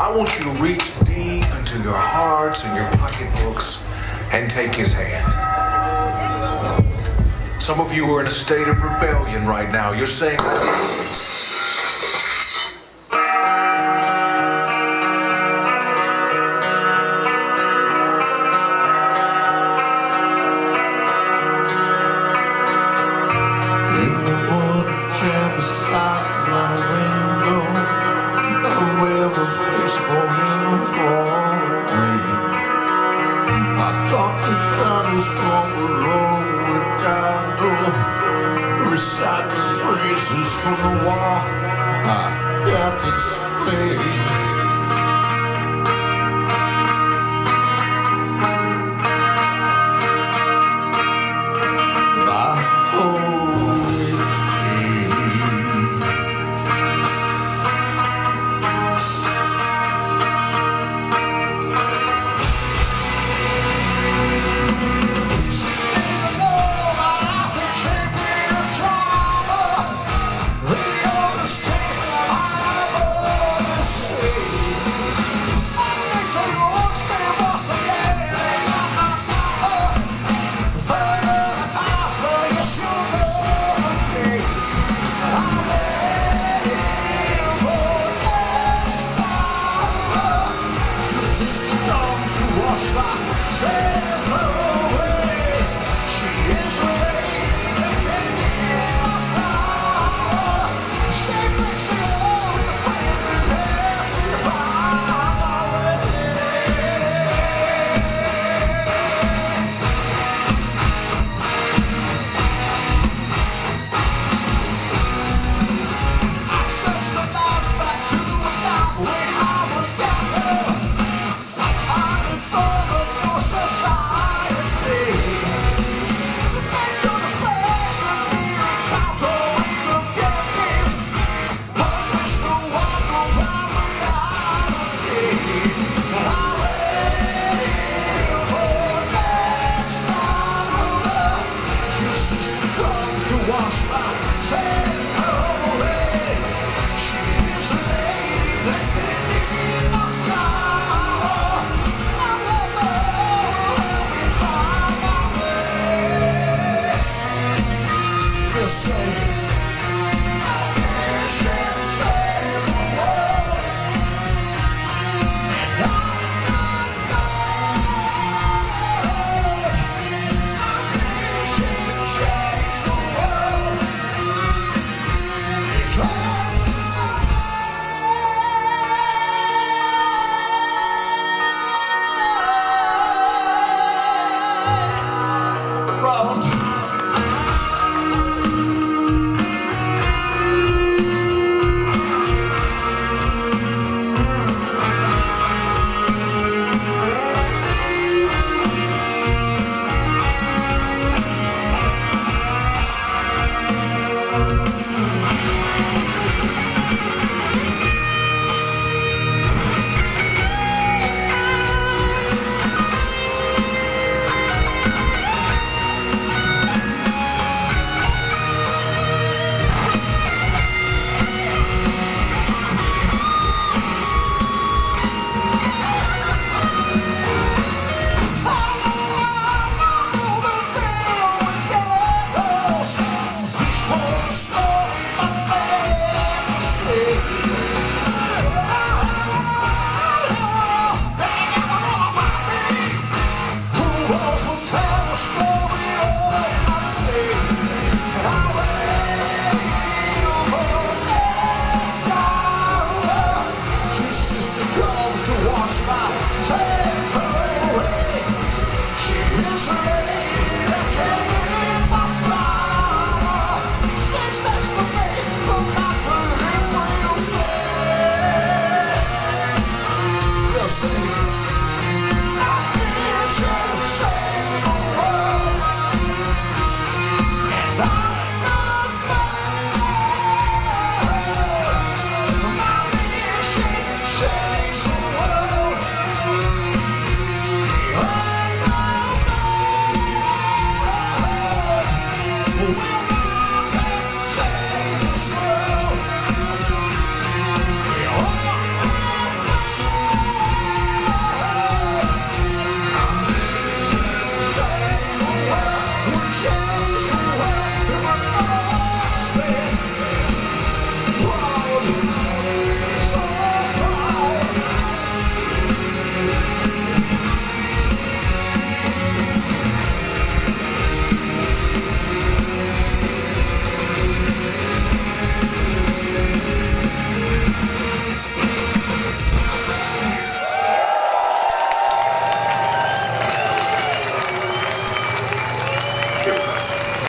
I want you to reach deep into your hearts and your pocketbooks and take his hand. Some of you are in a state of rebellion right now. You're saying, beside storms falling I talked to shadows from a lonely candle Beside the from the wall I can't explain. eu sei